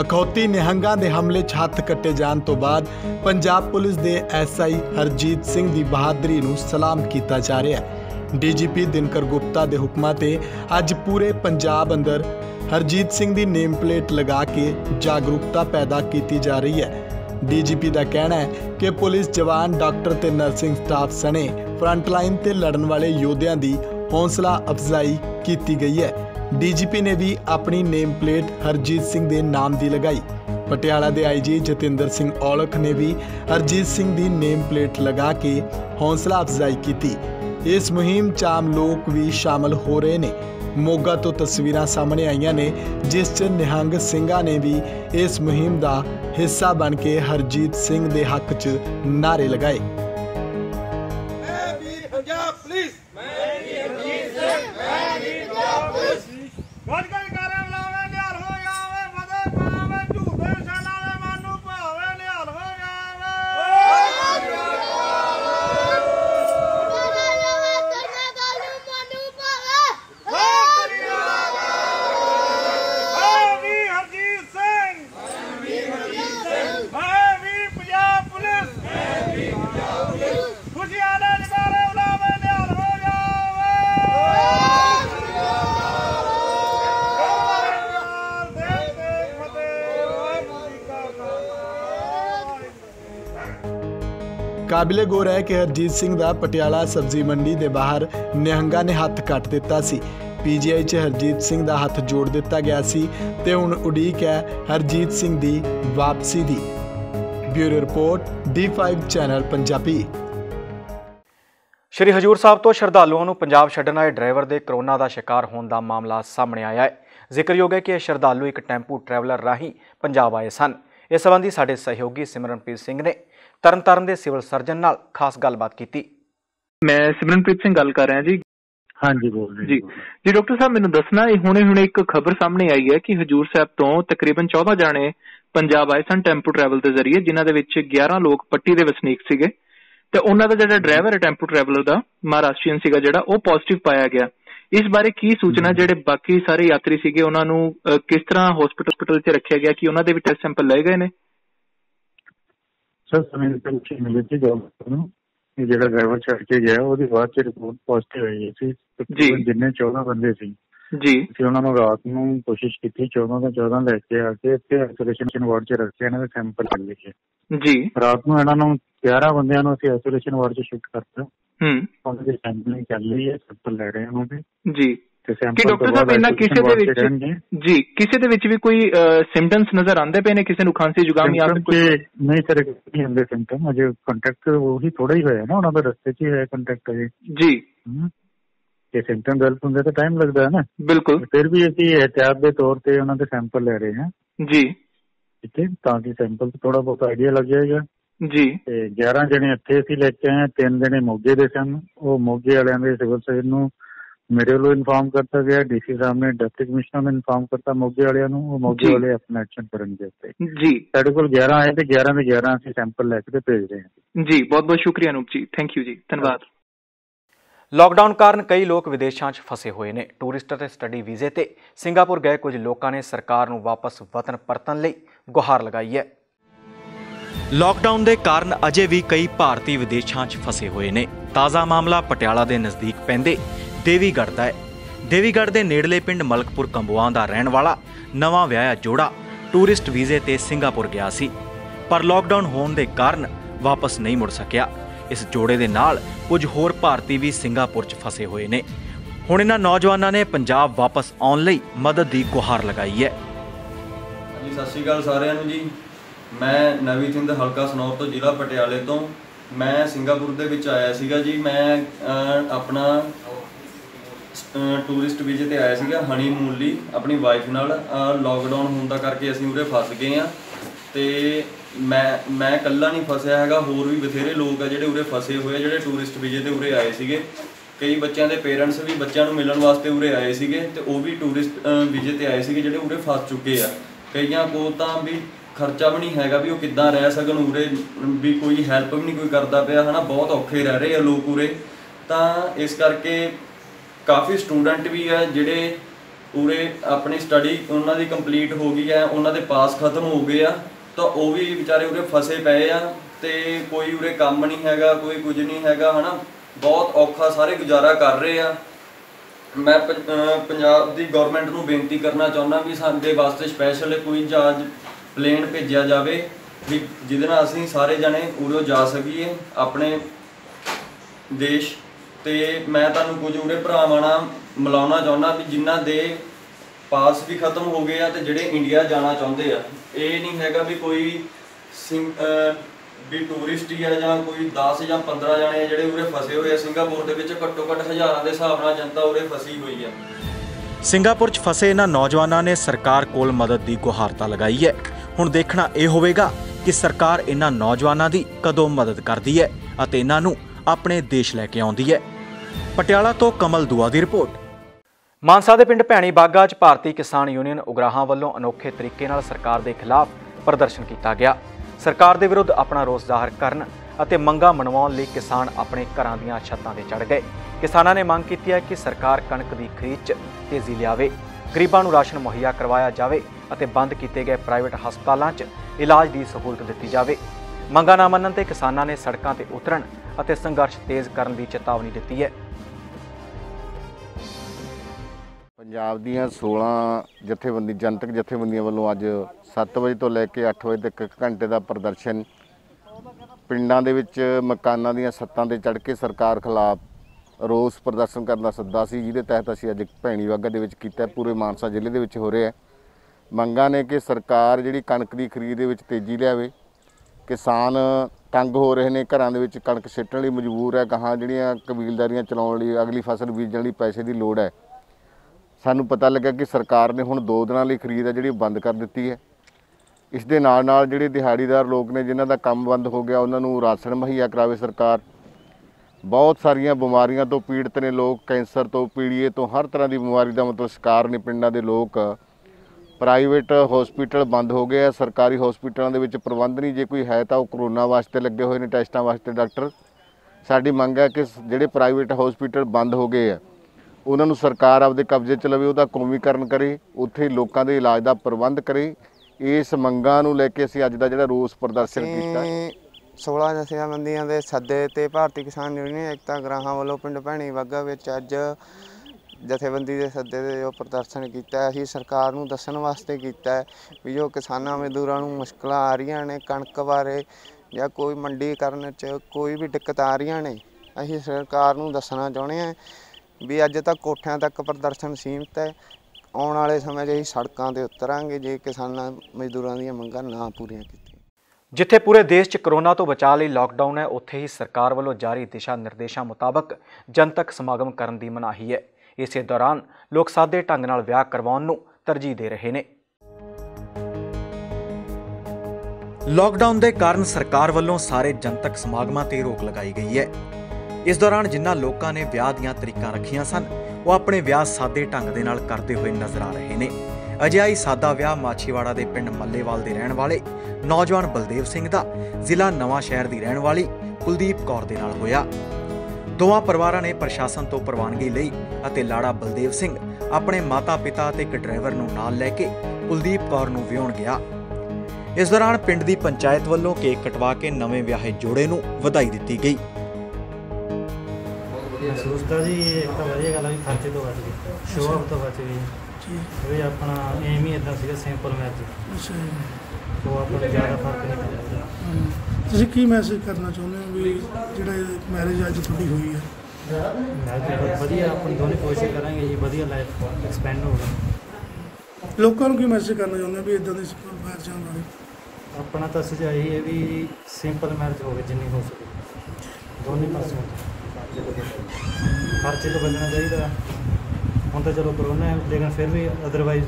ਅਖੌਤੀ ਨਿਹੰਗਾਂ ਦੇ ਹਮਲੇ 'ਚ ਹੱਥ ਕੱਟੇ ਜਾਣ ਤੋਂ ਬਾਅਦ ਪੰਜਾਬ ਪੁਲਿਸ ਦੇ ਐਸਆਈ ਹਰਜੀਤ ਸਿੰਘ ਦੀ ਬਹਾਦਰੀ ਨੂੰ ਸਲਾਮ ਕੀਤਾ ਜਾ ਰਿਹਾ ਹੈ ਡੀਜੀਪੀ ਦਿਨਕਰ ਗੁਪਤਾ ਦੇ ਹੁਕਮਾਂ ਤੇ ਅੱਜ ਪੂਰੇ ਪੰਜਾਬ ਅੰਦਰ ਹਰਜੀਤ ਸਿੰਘ ਦੀ ਨੇਮ ਪਲੇਟ ਲਗਾ ਕੇ ਜਾਗਰੂਕਤਾ ਪੈਦਾ ਕੀਤੀ ਜਾ ਰਹੀ ਹੈ ਡੀਜੀਪੀ ਦਾ ਕਹਿਣਾ ਹੈ ਕਿ ਪੁਲਿਸ ਜਵਾਨ ਡਾਕਟਰ ਤੇ ਨਰਸਿੰਗ ਸਟਾਫ ਸਣੇ ਫਰੰਟਲਾਈਨ ਤੇ ਲੜਨ ਵਾਲੇ ਯੋਧਿਆਂ ਦੀ ਹੌਸਲਾ ਅਫਜ਼ਾਈ ਕੀਤੀ ਗਈ ਹੈ। ਡੀਜੀਪੀ ਨੇ ਵੀ ਆਪਣੀ ਨੇਮ ਪਲੇਟ ਹਰਜੀਤ ਸਿੰਘ ਦੇ ਨਾਮ ਦੀ ਲਗਾਈ। ਪਟਿਆਲਾ ਦੇ ਆਈਜੀ ਜਤਿੰਦਰ ਸਿੰਘ ਔਲਖ ਨੇ ਵੀ ਹਰਜੀਤ ਸਿੰਘ ਦੀ ਨੇਮ ਪਲੇਟ ਲਗਾ ਕੇ ਹੌਸਲਾ ਅਫਜ਼ਾਈ ਕੀਤੀ। ਇਸ ਮੁਹਿੰਮ 'ਚ ਆਮ ਲੋਕ ਵੀ ਸ਼ਾਮਲ ਹੋ ਰਹੇ ਨੇ। ਮੋਗਾ ਤੋਂ ਤਸਵੀਰਾਂ ਸਾਹਮਣੇ ਆਈਆਂ ਨੇ, ਜਿਸ 'ਚ ਨਿਹੰਗ ਸਿੰਘਾਂ ਨੇ ਵੀ ਇਸ ਮੁਹਿੰਮ ਦਾ ਹਿੱਸਾ ਬਣ ਕੇ ਹਰਜੀਤ ਸਿੰਘ ਦੇ ਹੱਕ 'ਚ ਨਾਰੇ ਲਗਾਏ। ਪੰਜਾਬ ਕਾਬਿਲੇ ਗੌਰ ਹੈ ਕਿ ਹਰਜੀਤ ਸਿੰਘ ਦਾ ਪਟਿਆਲਾ ਸਬਜ਼ੀ ਮੰਡੀ ਦੇ ਬਾਹਰ ਨਿਹੰਗਾ ਨੇ ਹੱਥ ਕੱਟ ਦਿੱਤਾ ਸੀ। ਪੀਜੀਆਈ 'ਚ ਹਰਜੀਤ ਸਿੰਘ ਦਾ ਹੱਥ ਜੋੜ ਦਿੱਤਾ ਗਿਆ ਸੀ ਤੇ ਹੁਣ ਉਡੀਕ ਹੈ ਹਰਜੀਤ ਸਿੰਘ ਦੀ ਵਾਪਸੀ ਦੀ। Bureau report D5 channel Punjabi. Shri Hazur Sahib ਤੋਂ ਸ਼ਰਧਾਲੂਆਂ ਨੂੰ ਪੰਜਾਬ ਛੱਡਣ ਆਏ ਡਰਾਈਵਰ ਦੇ ਕਰੋਨਾ ਦਾ ਸ਼ਿਕਾਰ ਹੋਣ ਦਾ ਮਾਮਲਾ ਸਾਹਮਣੇ ਆਇਆ ਹੈ। ਜ਼ਿਕਰਯੋਗ ਹੈ ਕਿ ਇਹ ਸ਼ਰਧਾਲੂ ਇੱਕ ਟੈਂਪੂ ਟਰੈਵਲਰ ਰਾਹੀਂ ਪੰਜਾਬ ਆਏ ਸਨ। ਇਸ ਸੰਬੰਧੀ ਸਾਡੇ ਸਹਿਯੋਗੀ ਸਿਮਰਨਪ੍ਰੀਤ ਸਿੰਘ ਨੇ ਤਰਨਤਾਰਨ ਦੇ ਸਿਵਲ ਸਰਜਨ ਨਾਲ ਖਾਸ ਗੱਲਬਾਤ ਕੀਤੀ। ਮੈਂ ਸਿਮਰਨਪ੍ਰੀਤ ਸਿੰਘ ਗੱਲ ਕਰ ਰਿਹਾ ਜੀ। ਹਾਂਜੀ ਬੋਲ ਰਹੇ ਜੀ ਜੀ। ਡਾਕਟਰ ਸਾਹਿਬ ਮੈਨੂੰ ਦੱਸਣਾ ਇਹ ਹੁਣੇ ਹੁਣੇ ਇੱਕ ਖਬਰ ਸਾਹਮਣੇ ਆਈ ਹੈ ਕਿ ਹਜੂਰ ਸਾਹਿਬ ਤੋਂ ਤਕਰੀਬਨ 14 ਜਾਣੇ ਪੰਜਾਬ ਆਏ ਸਨ ਟੈਂਪੂ ਟਰੈਵਲ ਦੇ ਜ਼ਰੀਏ ਜਿਨ੍ਹਾਂ ਦੇ ਵਿੱਚ 11 ਲੋਕ ਪੱਟੀ ਦੇ ਵਸਨੀਕ ਸੀਗੇ ਤੇ ਉਹਨਾਂ ਦਾ ਜਿਹੜਾ ਡਰਾਈਵਰ ਹੈ ਟੈਂਪੂ ਟਰੈਵਲਰ ਦਾ ਮਹਾਰਾਸ਼ਟਰੀਅਨ ਸੀਗਾ ਜਿਹੜਾ ਉਹ ਪੋਜ਼ਿਟਿਵ ਪਾਇਆ ਗਿਆ। ਇਸ ਬਾਰੇ ਕੀ ਸੂਚਨਾ? ਜਿਹੜੇ ਬਾਕੀ ਸਾਰੇ ਯਾਤਰੀ ਸੀਗੇ ਉਹਨਾਂ ਨੂੰ ਕਿਸ ਤਰ੍ਹਾਂ ਹਸਪੀਟਲ 'ਚ ਰੱਖਿਆ ਗਿਆ? ਕਿ ਉਹਨਾਂ ਦੇ ਵੀ ਟੈਸਟ ਸੈਂਪਲ ਲਏ ਗਏ ਨੇ? ਸਰ ਸਮੇਂ ਤੇ ਮਿਲੇ ਸੀ ਨੂੰ। ਇਹ ਜਿਹੜਾ ਡਰਾਈਵਰ ਛੱਡ ਕੇ ਗਿਆ ਉਹਦੀ ਬਾਅਦ ਚ ਰਿਪੋਰਟ ਪੋਜ਼ਿਟਿਵ ਆਈ ਸੀ ਤਕਰੀਬਨ ਜਿੰਨੇ 14 ਬੰਦੇ ਸੀ ਜੀ। ਅਸੀਂ ਉਹਨਾਂ ਨੂੰ ਰਾਤ ਨੂੰ ਕੋਸ਼ਿਸ਼ ਕੀਤੀ 14 ਤੋਂ 14 ਲੈ ਕੇ ਆ ਕੇ ਇੱਥੇ ਆਈਸੋਲੇਸ਼ਨ ਵਾਰਡ 'ਚ ਰੱਖ ਕੇ ਇਹਨਾਂ ਦੇ ਸੈਂਪਲ ਕਰ ਲਏ ਜੀ। ਰਾਤ ਨੂੰ ਇਹਨਾਂ ਨੂੰ 11 ਬੰਦਿਆਂ ਨੂੰ ਅਸੀਂ ਆਈਸੋਲੇਸ਼ਨ ਵਾਰਡ 'ਚ ਸ਼ਿਫਟ ਕਰਤਾ। ਉਹਨਾਂ ਦੀ ਸੈਂਪਲਿੰਗ ਚੱਲ ਰਹੀ ਹੈ ਸੈਂਪਲ ਲੈ ਰਹੇ ਹਾਂ ਜੀ। ਤੇ ਕਿ ਸੈਂਪਲ ਡਾਕਟਰ ਸਾਹਿਬ ਇਹਨਾਂ ਕਿਸੇ ਦੇ ਵਿੱਚ ਜੀ ਕਿਸੇ ਦੇ ਵਿੱਚ ਵੀ ਕੋਈ ਸਿੰਪਟਮਸ ਨਜ਼ਰ ਆਉਂਦੇ ਪਏ ਨੇ ਕਿਸੇ ਨੂੰ ਖਾਂਸੀ ਜ਼ੁਕਾਮ ਜਾਂ ਫਿਰ ਕੋਈ ਨਹੀਂ ਸਰ ਨਹੀਂ ਹੁੰਦੇ ਸਿੰਪਟਮ ਅਜੇ ਕੰਟੈਕਟ ਉਹੀ ਥੋੜਾ ਹੀ ਹੋਇਆ ਨਾ ਉਹਨਾਂ ਦਾ ਰਸਤੇ 'ਚ ਹੀ ਹੈ ਕੰਟੈਕਟ ਅਜੇ। ਜੀ। ਹਮ। ਜੇ ਸਿੰਪਟਮ ਡਿਵੈਲਪ ਹੁੰਦੇ ਤਾਂ ਟਾਈਮ ਲੱਗਦਾ ਹੈ ਨਾ। ਬਿਲਕੁਲ। ਫਿਰ ਵੀ ਅਸੀਂ ਇਹਤਿਆਤ ਦੇ ਤੌਰ ਤੇ ਉਹਨਾਂ ਦੇ ਸੈਂਪਲ ਲੈ ਰਹੇ ਹਾਂ। ਜੀ। ਠੀਕ ਹੈ ਤਾਂ ਕਿ ਸੈਂਪਲ ਤੋਂ ਥੋੜਾ ਬਹੁਤ ਆਈਡੀਆ ਲੱਗ ਜਾਏਗਾ। ਜੀ। ਤੇ 11 ਜਣੇ ਇੱਥੇ ਅਸੀਂ ਲੈ ਕੇ ਆਏ ਤਿੰਨ ਜਣੇ ਮੋਗੇ ਦੇ ਸਨ। ਉਹ ਮੋਗੇ ਵਾਲਿਆਂ ਦੇ ਸਿਵਲ ਸਰਜਨ ਨੂੰ ਮੇਰੇ ਵੱਲੋਂ ਇਨਫਾਰਮ ਕਰਤਾ ਗਿਆ ਡੀਸੀ ਸਾਹਿਬ ਨੇ ਡਿਪਟੀ ਕਮਿਸ਼ਨਰ ਨੂੰ ਇਨਫਾਰਮ ਕਰਤਾ ਮੋਗੇ ਵਾਲਿਆਂ ਨੂੰ ਉਹ ਮੋਗੇ। ਵਾਲੇ ਆਪਣਾ ਐਕਸ਼ਨ ਕਰਨਗੇ ਉੱਤੇ। ਜੀ। ਸਾਡੇ ਕੋਲ 11 ਆਏ ਤੇ 11 ਦੇ 11 ਅਸੀਂ ਸੈਂਪਲ ਲੈ ਕੇ ਭੇਜ ਰਹੇ ਹਾਂ। ਜੀ ਬਹੁਤ ਬਹੁਤ ਸ਼ੁਕਰੀਆ ਅਨੂਪ ਜੀ। ਥੈਂਕ ਯੂ ਜੀ। ਧੰਨਵਾਦ। ਲਾਕਡਾਊਨ ਕਾਰਨ ਕਈ ਲੋਕ ਵਿਦੇਸ਼ਾਂ 'ਚ ਫਸੇ ਹੋਏ ਨੇ। ਟੂਰਿਸਟ ਅਤੇ ਸਟੱਡੀ ਵੀਜ਼ੇ ਤੇ ਸਿੰਗਾਪੁਰ ਗਏ ਕੁਝ ਲੋਕਾਂ ਨੇ ਸਰਕਾਰ ਨੂੰ ਵਾਪਸ ਵਤਨ ਪਰਤਣ ਲਈ ਗੁਹਾਰ ਲਗਾਈ ਹੈ। ਲਾਕਡਾਊਨ ਦੇ ਕਾਰਨ ਅਜੇ ਵੀ ਕਈ ਭਾਰਤੀ ਵਿਦੇਸ਼ਾਂ 'ਚ ਫਸੇ ਹੋਏ ਨੇ। ਤਾਜ਼ਾ ਮਾਮਲਾ ਪਟਿਆਲਾ ਦੇ ਨਜ਼ਦੀਕ ਪੈਂਦੇ ਦੇਵੀਗੜ੍ਹ ਦਾ ਹੈ। ਦੇਵੀਗੜ੍ਹ ਦੇ ਨੇੜਲੇ ਪਿੰਡ ਮਲਕਪੁਰ ਕੰਬੋਆਂ ਦਾ ਰਹਿਣ ਵਾਲਾ ਨਵਾਂ ਵਿਆਹਿਆ ਜੋੜਾ ਟੂਰਿਸਟ ਵੀਜ਼ੇ ਤੇ ਸਿੰਗਾਪੁਰ ਗਿਆ ਸੀ। ਪਰ ਲਾਕਡਾਊਨ ਹੋਣ ਦੇ ਕਾਰਨ ਵਾਪਸ ਨਹੀਂ ਮੁੜ ਸਕਿਆ। ਇਸ ਜੋੜੇ ਦੇ ਨਾਲ ਕੁਝ ਹੋਰ ਭਾਰਤੀ ਵੀ ਸਿੰਗਾਪੁਰ 'ਚ ਫਸੇ ਹੋਏ ਨੇ। ਹੁਣ ਇਹਨਾਂ ਨੌਜਵਾਨਾਂ ਨੇ ਪੰਜਾਬ ਵਾਪਸ ਆਉਣ ਲਈ ਮਦਦ ਦੀ ਗੁਹਾਰ ਲਗਾਈ ਹੈ। ਹਾਂਜੀ, ਸਤਿ ਸ਼੍ਰੀ ਅਕਾਲ ਸਾਰਿਆਂ ਨੂੰ ਜੀ। ਮੈਂ ਨਵੀਂ ਥਿੰਦ ਹਲਕਾ ਸਨੌਰ ਤੋਂ ਜ਼ਿਲ੍ਹਾ ਪਟਿਆਲੇ ਤੋਂ। ਮੈਂ ਸਿੰਗਾਪੁਰ ਦੇ ਵਿੱਚ ਆਇਆ ਸੀਗਾ ਜੀ। ਮੈਂ ਆਪਣਾ ਟੂਰਿਸਟ ਵੀਜ਼ੇ ਤੇ ਆਇਆ ਸੀਗਾ ਹਨੀਮੂਨ ਲਈ, ਆਪਣੀ ਵਾਈਫ ਨਾਲ। ਲੋਕਡਾਊਨ ਹੋਣ ਦਾ ਕਰਕੇ ਅਸੀਂ ਉਰੇ ਫਸ ਗਏ ਆ ਤੇ ਮੈਂ ਮੈਂ ਇਕੱਲਾ ਨਹੀਂ ਫਸਿਆ ਹੈਗਾ, ਹੋਰ ਵੀ ਬਥੇਰੇ ਲੋਕ ਆ ਜਿਹੜੇ ਉਰੇ ਫਸੇ ਹੋਏ ਆ, ਜਿਹੜੇ ਟੂਰਿਸਟ ਵੀਜ਼ੇ ਤੇ ਉਰੇ ਆਏ ਸੀਗੇ। ਕਈ ਬੱਚਿਆਂ ਦੇ ਪੇਰੈਂਟਸ ਵੀ ਬੱਚਿਆਂ ਨੂੰ ਮਿਲਣ ਵਾਸਤੇ ਉਰੇ ਆਏ ਸੀਗੇ ਤੇ ਉਹ ਵੀ ਟੂਰਿਸਟ ਵੀਜ਼ੇ ਤੇ ਆਏ ਸੀਗੇ, ਜਿਹੜੇ ਉਰੇ ਫਸ ਚੁੱਕੇ ਆ। ਕਈਆਂ ਕੋਲ ਤਾਂ ਵੀ ਖਰਚਾ ਵੀ ਨਹੀਂ ਹੈਗਾ ਵੀ ਉਹ ਕਿੱਦਾਂ ਰਹਿ ਸਕਣ ਉਰੇ, ਵੀ ਕੋਈ ਹੈਲਪ ਵੀ ਨਹੀਂ ਕੋਈ ਕਰਦਾ ਪਿਆ, ਹਨਾ, ਬਹੁਤ ਔਖੇ ਰਹਿ ਰਹੇ ਆ ਲੋਕ ਉਰੇ। ਤਾਂ ਇਸ ਕਰਕੇ ਕਾਫੀ ਸਟੂਡੈਂਟ ਵੀ ਆ ਜਿਹੜੇ ਉਰੇ ਆਪਣੀ ਸਟੱਡੀ ਉਹਨਾਂ ਦੀ ਕੰਪਲੀਟ ਹੋ ਗਈ ਹੈ, ਉਹਨਾਂ ਦੇ ਪਾਸ ਖਤਮ ਹੋ ਗਏ ਆ, ਤਾਂ ਉਹ ਵੀ ਵਿਚਾਰੇ ਉਰੇ ਫਸੇ ਪਏ ਆ ਤੇ ਕੋਈ ਉਰੇ ਕੰਮ ਨਹੀਂ ਹੈਗਾ, ਕੋਈ ਕੁਝ ਨਹੀਂ ਹੈਗਾ, ਹਨਾ। ਬਹੁਤ ਔਖਾ ਸਾਰੇ ਗੁਜ਼ਾਰਾ ਕਰ ਰਹੇ ਆ। ਮੈਂ ਪੰਜਾਬ ਦੀ ਗਵਰਨਮੈਂਟ ਨੂੰ ਬੇਨਤੀ ਕਰਨਾ ਚਾਹੁੰਦਾ ਵੀ ਸਾਡੇ ਵਾਸਤੇ ਸਪੈਸ਼ਲ ਕੋਈ ਜਹਾਜ਼ ਪਲੇਨ ਭੇਜਿਆ ਜਾਵੇ ਵੀ ਜਿਹਦੇ ਨਾਲ ਅਸੀਂ ਸਾਰੇ ਜਣੇ ਉਰੋਂ ਜਾ ਸਕੀਏ ਆਪਣੇ ਦੇਸ਼। ਤੇ ਮੈਂ ਤੁਹਾਨੂੰ ਕੁਝ ਉਰੇ ਭਰਾਵਾਂ ਨਾਲ ਮਿਲਾਉਣਾ ਚਾਹੁੰਦਾ ਵੀ ਜਿਨ੍ਹਾਂ ਦੇ ਪਾਸ ਵੀ ਖਤਮ ਹੋ ਗਏ ਆ ਤੇ ਜਿਹੜੇ ਇੰਡੀਆ ਜਾਣਾ ਚਾਹੁੰਦੇ ਆ। ਇਹ ਨਹੀਂ ਹੈਗਾ ਵੀ ਕੋਈ ਸਿੰ- ਵੀ ਟੂਰਿਸਟ ਹੀ ਆ ਜਾਂ ਕੋਈ 10 ਜਾਂ 15 ਜਣੇ ਜਿਹੜੇ ਉਰੇ ਫਸੇ ਹੋਏ ਆ। ਸਿੰਗਾਪੁਰ ਦੇ ਵਿੱਚ ਘੱਟੋ ਘੱਟ ਹਜ਼ਾਰਾਂ ਦੇ ਹਿਸਾਬ ਨਾਲ ਜਨਤਾ ਉਰੇ ਫਸੀ ਹੋਈ ਆ। ਸਿੰਗਾਪੁਰ 'ਚ ਫਸੇ ਇਹਨਾਂ ਨੌਜਵਾਨਾਂ ਨੇ ਸਰਕਾਰ ਕੋਲ ਮਦਦ ਦੀ ਗੁਹਾਰਤਾ ਲਗਾਈ ਹੈ। ਹੁਣ ਦੇਖਣਾ ਇਹ ਹੋਵੇਗਾ ਕਿ ਸਰਕਾਰ ਇਹਨਾਂ ਨੌਜਵਾਨਾਂ ਦੀ ਕਦੋਂ ਮਦਦ ਕਰਦੀ ਹੈ ਅਤੇ ਇਹਨਾਂ ਨੂੰ ਆਪਣੇ ਦੇਸ਼ ਲੈ ਕੇ ਆਉਂਦੀ ਹੈ। ਪਟਿਆਲਾ ਤੋਂ ਕਮਲ ਦੁਆ ਦੀ ਰਿਪੋਰਟ। ਮਾਨਸਾ ਦੇ ਪਿੰਡ ਭੈਣੀ ਬਾਗਾ 'ਚ ਭਾਰਤੀ ਕਿਸਾਨ ਯੂਨੀਅਨ ਉਗਰਾਹਾਂ ਵੱਲੋਂ ਅਨੋਖੇ ਤਰੀਕੇ ਨਾਲ ਸਰਕਾਰ ਦੇ ਖਿਲਾਫ ਪ੍ਰਦਰਸ਼ਨ ਕੀਤਾ ਗਿਆ। ਸਰਕਾਰ ਦੇ ਵਿਰੁੱਧ ਆਪਣਾ ਰੋਸ ਜ਼ਾਹਰ ਕਰਨ ਅਤੇ ਮੰਗਾਂ ਮਨਵਾਉਣ ਲਈ ਕਿਸਾਨ ਆਪਣੇ ਘਰਾਂ ਦੀਆਂ ਛੱਤਾਂ ਤੇ ਚੜ੍ਹ ਗਏ। ਕਿਸਾਨਾਂ ਨੇ ਮੰਗ ਕੀਤੀ ਹੈ ਕਿ ਸਰਕਾਰ ਕਣਕ ਦੀ ਖਰੀਦ 'ਚ ਤੇਜ਼ੀ ਲਿਆਵੇ। ਗਰੀਬਾਂ ਨੂੰ ਰਾਸ਼ਨ ਮੁਹੱਈਆ ਕਰਵਾਇਆ ਜਾਵੇ ਅਤੇ ਬੰਦ ਕੀਤੇ ਗਏ ਪ੍ਰਾਈਵੇਟ ਹਸਪਤਾਲਾਂ 'ਚ ਇਲਾਜ ਦੀ ਸਹੂਲਤ ਦਿੱਤੀ ਜਾਵੇ। ਮੰਗਾਂ ਨਾ ਮੰਨਣ ਤੇ ਕਿਸਾਨਾਂ ਨੇ ਸੜਕਾਂ ਤੇ ਉਤਰਨ ਅਤੇ ਸੰਘਰਸ਼ ਤੇਜ਼ ਕਰਨ ਦੀ ਚੇਤਾਵਨੀ ਦਿੱਤੀ ਹੈ। ਪੰਜਾਬ ਦੀਆਂ 16 ਜਥੇਬੰਦੀ, ਜਨਤਕ ਜਥੇਬੰਦੀਆਂ ਵੱਲੋਂ ਅੱਜ 7 ਵਜੇ ਤੋਂ ਲੈ ਕੇ 8 ਵਜੇ ਤੱਕ ਇੱਕ ਘੰਟੇ ਦਾ ਪ੍ਰਦਰਸ਼ਨ ਪਿੰਡਾਂ ਦੇ ਵਿੱਚ ਮਕਾਨਾਂ ਦੀਆਂ ਸੱਤਾਂ ਤੇ ਚੜ੍ਹ ਕੇ ਸਰਕਾਰ ਖਿਲਾਫ ਰੋਸ ਪ੍ਰਦਰਸ਼ਨ ਕਰਨ ਦਾ ਸੱਦਾ ਸੀ, ਜਿਹਦੇ ਤਹਿਤ ਅਸੀਂ ਅੱਜ ਭੈਣੀ ਵਾਗਾ ਦੇ ਵਿੱਚ ਕੀਤਾ ਪੂਰੇ ਮਾਨਸਾ ਜ਼ਿਲ੍ਹੇ ਦੇ ਵਿੱਚ ਹੋ ਰਿਹਾ ਹੈ। ਮੰਗਾਂ ਨੇ ਕਿ ਸਰਕਾਰ ਜਿਹੜੀ ਕਣਕ ਦੀ ਖਰੀਦ ਦੇ ਵਿੱਚ ਤੇਜ਼ੀ ਲਿਆਵੇ, ਕਿਸਾਨ ਤੰਗ ਹੋ ਰਹੇ ਨੇ, ਘਰਾਂ ਦੇ ਵਿੱਚ ਕਣਕ ਸਿੱਟਣ ਲਈ ਮਜਬੂਰ ਹੈ ਕਹਾਂ ਜਿਹੜੀਆਂ ਕਬੀਲਦਾਰੀਆਂ ਚਲਾਉਣ ਲਈ ਅਗਲੀ ਫਸਲ ਬੀਜਣ ਲਈ ਪੈਸੇ ਦੀ ਲੋੜ ਹੈ। ਸਾਨੂੰ ਪਤਾ ਲੱਗਾ ਕਿ ਸਰਕਾਰ ਨੇ ਹੁਣ 2 ਦਿਨਾਂ ਲਈ ਖਰੀਦ ਹੈ, ਜਿਹੜੀ ਉਹ ਬੰਦ ਕਰ ਦਿੱਤੀ ਹੈ। ਇਸ ਦੇ ਨਾਲ ਨਾਲ ਜਿਹੜੇ ਦਿਹਾੜੀਦਾਰ ਲੋਕ ਨੇ, ਜਿਨ੍ਹਾਂ ਦਾ ਕੰਮ ਬੰਦ ਹੋ ਗਿਆ, ਉਹਨਾਂ ਨੂੰ ਰਾਸ਼ਨ ਮੁਹੱਈਆ ਕਰਾਵੇ ਸਰਕਾਰ। ਬਹੁਤ ਸਾਰੀਆਂ ਬਿਮਾਰੀਆਂ ਤੋਂ ਪੀੜਤ ਨੇ ਲੋਕ, ਕੈਂਸਰ ਤੋਂ, ਪੀੜੀਏ ਤੋਂ, ਹਰ ਤਰ੍ਹਾਂ ਦੀ ਬਿਮਾਰੀ ਦਾ ਮਤਲਬ ਸ਼ਿਕਾਰ ਨੇ ਪਿੰਡਾਂ ਦੇ ਲੋਕ। ਪ੍ਰਾਈਵੇਟ ਹਸਪੀਟਲ ਬੰਦ ਹੋ ਗਏ ਆ, ਸਰਕਾਰੀ ਹਸਪੀਟਲਾਂ ਦੇ ਵਿੱਚ ਪ੍ਰਬੰਧ ਨਹੀਂ, ਜੇ ਕੋਈ ਹੈ ਤਾਂ ਉਹ ਕਰੋਨਾ ਵਾਸਤੇ ਲੱਗੇ ਹੋਏ ਨੇ, ਟੈਸਟਾਂ ਵਾਸਤੇ ਡਾਕਟਰ। ਸਾਡੀ ਮੰਗ ਹੈ ਕਿ ਜਿਹੜੇ ਪ੍ਰਾਈਵੇਟ ਹਸਪੀਟਲ ਬੰਦ ਹੋ ਗਏ ਆ, ਉਹਨਾਂ ਨੂੰ ਸਰਕਾਰ ਆਪਦੇ ਕਬਜ਼ੇ 'ਚ ਲਵੇ, ਉਹਦਾ ਕੌਮੀਕਰਨ ਕਰੇ, ਉੱਥੇ ਲੋਕਾਂ ਦੇ ਇਲਾਜ ਦਾ ਪ੍ਰਬੰਧ ਕਰੇ। ਇਸ ਮੰਗਾਂ ਨੂੰ ਲੈ ਕੇ ਅਸੀਂ ਅੱਜ ਦਾ ਜਿਹੜਾ ਰੋਸ ਪ੍ਰਦਰਸ਼ਨ ਕੀਤਾ। ਹੈ। ਅਸੀਂ 16 ਜਥੇਬੰਦੀਆਂ ਦੇ ਸੱਦੇ ਤੇ ਭਾਰਤੀ ਕਿਸਾਨ ਯੂਨੀਅਨ ਏਕਤਾ ਗ੍ਰਾਹਾਂ ਵੱਲੋਂ ਪਿੰਡ ਭੈਣੀ ਵਾਗਾ ਵਿੱਚ ਅੱਜ ਜਥੇਬੰਦੀ ਦੇ ਸੱਦੇ ਤੇ ਜੋ ਪ੍ਰਦਰਸ਼ਨ ਕੀਤਾ ਅਸੀਂ ਸਰਕਾਰ ਨੂੰ ਦੱਸਣ ਵਾਸਤੇ ਕੀਤਾ ਵੀ ਜੋ ਕਿਸਾਨਾਂ ਮਜ਼ਦੂਰਾਂ ਨੂੰ ਮੁਸ਼ਕਲਾਂ ਆ ਰਹੀਆਂ ਨੇ, ਕਣਕ ਬਾਰੇ ਜਾਂ ਕੋਈ ਮੰਡੀਕਰਨ ਚ ਕੋਈ ਵੀ ਦਿੱਕਤ ਆ ਰਹੀਆਂ ਨੇ, ਅਸੀਂ ਸਰਕਾਰ ਨੂੰ ਦੱਸਣਾ ਚਾਹੁੰਦੇ ਹਾਂ ਵੀ ਅੱਜ ਤੱਕ ਕੋਠਿਆਂ ਤੱਕ ਪ੍ਰਦਰਸ਼ਨ ਸੀਮਿਤ ਹੈ। ਆਉਣ ਵਾਲੇ ਸਮੇਂ 'ਚ ਅਸੀਂ ਸੜਕਾਂ ਤੇ ਉਤਰਾਂਗੇ ਜੇ ਕਿਸਾਨਾਂ ਮਜ਼ਦੂਰਾਂ ਦੀਆਂ ਮੰਗਾਂ ਨਾ ਪੂਰੀਆਂ ਕੀਤੀਆਂ ਜਿੱਥੇ ਪੂਰੇ ਦੇਸ਼ 'ਚ ਕਰੋਨਾ ਤੋਂ ਬਚਾਅ ਲਈ ਲਾਕਡਾਊਨ ਹੈ, ਉੱਥੇ ਹੀ ਸਰਕਾਰ ਵੱਲੋਂ ਜਾਰੀ ਦਿਸ਼ਾ ਨਿਰਦੇਸ਼ਾਂ ਮੁਤਾਬਕ ਜਨਤਕ ਸਮਾਗਮ ਕਰਨ ਦੀ ਮਨਾਹੀ ਹੈ। ਇਸੇ ਦੌਰਾਨ ਲੋਕ ਸਾਦੇ ਢੰਗ ਨਾਲ ਵਿਆਹ ਕਰਵਾਉਣ ਨੂੰ ਤਰਜੀਹ ਦੇ ਰਹੇ ਨੇ। ਲਾਕਡਾਊਨ ਦੇ ਕਾਰਨ ਸਰਕਾਰ ਵੱਲੋਂ ਸਾਰੇ ਜਨਤਕ ਸਮਾਗਮਾਂ ਤੇ ਰੋਕ ਲਗਾਈ ਗਈ ਹੈ। ਇਸ ਦੌਰਾਨ ਜਿਨ੍ਹਾਂ ਲੋਕਾਂ ਨੇ ਵਿਆਹ ਦੀਆਂ ਤਰੀਕਾਂ ਰੱਖੀਆਂ ਸਨ, ਉਹ ਆਪਣੇ ਵਿਆਹ ਸਾਦੇ ਢੰਗ ਦੇ ਨਾਲ ਕਰਦੇ ਹੋਏ ਨਜ਼ਰ ਆ ਰਹੇ ਨੇ। ਅਜਿਹਾ ਹੀ ਸਾਦਾ ਵਿਆਹ ਮਾਛੀਵਾੜਾ ਦੇ ਪਿੰਡ ਮੱਲੇਵਾਲ ਦੇ ਰਹਿਣ ਵਾਲੇ ਨੌਜਵਾਨ ਬਲਦੇਵ ਸਿੰਘ ਦਾ ਜ਼ਿਲ੍ਹਾ ਨਵਾਂ ਸ਼ਹਿਰ ਦੀ ਰਹਿਣ ਵਾਲੀ ਕੁਲਦੀਪ ਕੌਰ ਦੇ ਨਾਲ ਹੋਇਆ। ਦੋਵਾਂ ਪਰਿਵਾਰਾਂ ਨੇ ਪ੍ਰਸ਼ਾਸਨ ਤੋਂ ਪ੍ਰਵਾਨਗੀ ਲਈ ਅਤੇ ਲਾੜਾ ਬਲਦੇਵ ਸਿੰਘ ਆਪਣੇ ਮਾਤਾ-ਪਿਤਾ ਅਤੇ ਇੱਕ ਡਰਾਈਵਰ ਨੂੰ ਨਾਲ ਲੈ ਕੇ ਕੁਲਦੀਪ ਕੌਰ ਨੂੰ ਵਿਆਹੁਣ ਗਿਆ। ਇਸ ਦੌਰਾਨ ਪਿੰਡ ਦੀ ਪੰਚਾਇਤ ਵੱਲੋਂ ਕੇਕ ਕਟਵਾ ਕੇ ਨਵੇਂ ਵਿਆਹੇ ਜੋੜੇ ਨੂੰ ਵਧਾਈ ਦਿੱਤੀ ਗਈ। ਮਹਿਸੂਸ ਤਾਂ ਜੀ ਇੱਕ ਤਾਂ ਵਧੀਆ ਗੱਲ ਆ ਵੀ ਖਰਚੇ ਤੋਂ ਬਚ ਗਏ। ਸ਼ੋਅ ਆਫ ਤੋਂ ਬਚ ਗਏ। ਵੀ ਆਪਣਾ ਏਮ ਹੀ ਇਦਾਂ ਸੀਗਾ ਸਿੰਪਲ ਮੈਚ ਅੱਛਾ ਜੀ। ਸੋ ਆਪਾਂ ਨੂੰ ਜ਼ਿਆਦਾ ਫ਼ਰਕ ਨਹੀਂ ਪਿਆ ਹਮ, ਤੁਸੀਂ ਕੀ ਮੈਸੇਜ ਕਰਨਾ ਚਾਹੁੰਦੇ ਹੋ ਵੀ ਜਿਹੜਾ ਮੈਰਿਜ ਅੱਜ ਤੁਹਾਡੀ ਹੋਈ ਹੈ? ਮੈਂ ਤਾਂ ਵਧੀਆ ਆਪਣੀ ਦੋਨੇ ਕੋਸ਼ਿਸ਼ ਕਰਾਂਗੇ ਜੀ ਵਧੀਆ ਲਾਈਫ ਐਕਸਪੈਂਡ ਹੋਵੇ ਲੋਕਾਂ ਨੂੰ ਕੀ ਮੈਸੇਜ ਕਰਨਾ ਚਾਹੁੰਦੇ ਹੋ ਵੀ ਇਦਾਂ ਦੇ ਮੈਰਿਜਾਂ ਬਾਰੇ ਆਪਣਾ ਤਾਂ ਸੁਝਾਅ ਇਹ ਹੈ ਵੀ ਸਿੰਪਲ ਮੈਰਿਜ ਹੋਵੇ ਜਿੰਨੀ ਹੋ ਸਕੇ। ਦੋਨੇ ਪਾਸਿਓਂ। ਖਰਚੇ ਤੋਂ ਬਚਣਾ ਚਾਹੀਦਾ। ਹੁਣ ਤਾਂ ਚਲੋ ਕਰੋਨਾ ਹੈ ਲੇਕਿਨ ਫਿਰ ਵੀ ਅਦਰਵਾਈਜ਼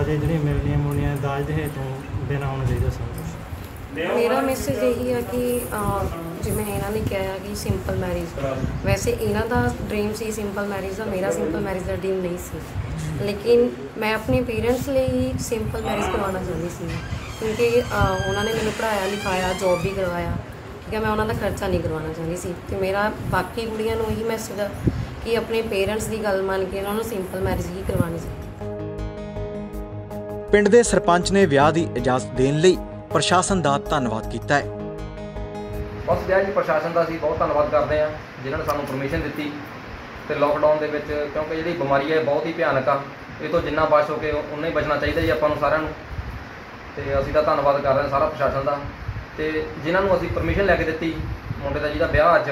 ਅਜੇ ਜਿਹੜੀਆਂ ਮਿਲਣੀਆਂ ਮੁਲਣੀਆਂ ਦਾਜ ਦੇ ਤੋਂ ਬਿਨਾਂ ਹੋਣਾ ਚਾਹੀਦਾ ਸਭ ਕੁਛ। ਮੇਰਾ ਮੈਸੇਜ ਇਹੀ ਆ ਕਿ ਅਹ, ਜਿਵੇਂ ਇਹਨਾਂ ਨੇ ਕਿਹਾ ਕਿ ਸਿੰਪਲ ਮੈਰਿਜ ਵੈਸੇ ਇਹਨਾਂ ਦਾ ਡ੍ਰੀਮ ਸੀ ਸਿੰਪਲ ਮੈਰਿਜ ਦਾ ਮੇਰਾ ਸਿੰਪਲ ਮੈਰਿਜ ਦਾ ਡ੍ਰੀਮ ਨਹੀਂ ਸੀ। ਲੇਕਿਨ ਮੈਂ ਆਪਣੇ ਪੇਰੈਂਟਸ ਲਈ ਹੀ ਸਿੰਪਲ ਮੈਰਿਜ ਕਰਵਾਉਣਾ ਚਾਹੁੰਦੀ ਸੀ। ਕਿਉਂਕਿ ਅਹ, ਉਹਨਾਂ ਨੇ ਮੈਨੂੰ ਪੜ੍ਹਾਇਆ ਲਿਖਾਇਆ ਜੋਬ ਵੀ ਕਰਵਾਇਆ। ਠੀਕ ਹੈ ਮੈਂ ਉਹਨਾਂ ਦਾ ਖਰਚਾ ਨਹੀਂ ਕਰਵਾਉਣਾ ਚਾਹੁੰਦੀ ਸੀ। ਤੇ ਮੇਰਾ ਬਾਕੀ ਕੁੜੀਆਂ ਨੂੰ ਇਹੀ ਮੈਸੇਜ ਆ ਕਿ ਆਪਣੇ ਪੇਰੈਂਟਸ ਦੀ ਗੱਲ ਮੰਨ ਕੇ ਉਹਨਾਂ ਨੂੰ ਸਿੰਪਲ ਮੈਰਿਜ ਹੀ ਕਰਵਾਉਣੀ ਚਾਹੀਦੀ ਪਿੰਡ ਦੇ ਸਰਪੰਚ ਨੇ ਵਿਆਹ ਦੀ ਇਜਾਜ਼ਤ ਦੇਣ ਲਈ ਪ੍ਰਸ਼ਾਸਨ ਦਾ ਧੰਨਵਾਦ ਕੀਤਾ ਹੈ। ਬਸ ਵਿਆਹ ਜੀ ਪ੍ਰਸ਼ਾਸਨ ਦਾ ਅਸੀਂ ਬਹੁਤ ਧੰਨਵਾਦ ਕਰਦੇ ਹਾਂ ਜਿਨ੍ਹਾਂ ਨੇ ਸਾਨੂੰ ਪਰਮਿਸ਼ਨ ਦਿੱਤੀ ਤੇ ਲੋਕਡਾਊਨ ਦੇ ਵਿੱਚ ਕਿਉਂਕਿ ਜਿਹੜੀ ਬਿਮਾਰੀ ਹੈ ਬਹੁਤ ਹੀ ਭਿਆਨਕ ਆ। ਇਹ ਤੋਂ ਜਿੰਨਾ ਬਚ ਹੋ ਕੇ ਉਨਾ ਹੀ ਬਚਣਾ ਚਾਹੀਦਾ ਜੀ ਆਪਾਂ ਨੂੰ ਸਾਰਿਆਂ ਨੂੰ। ਤੇ ਅਸੀਂ ਤਾਂ ਧੰਨਵਾਦ ਕਰ ਰਹੇ ਹਾਂ ਸਾਰਾ ਪ੍ਰਸ਼ਾਸਨ ਦਾ। ਤੇ ਜਿਨ੍ਹਾਂ ਨੂੰ ਅਸੀਂ ਪਰਮਿਸ਼ਨ ਲੈ ਕੇ ਦਿੱਤੀ ਮੁੰਡੇ ਦਾ ਜਿਹਦਾ ਵਿਆਹ ਅੱਜ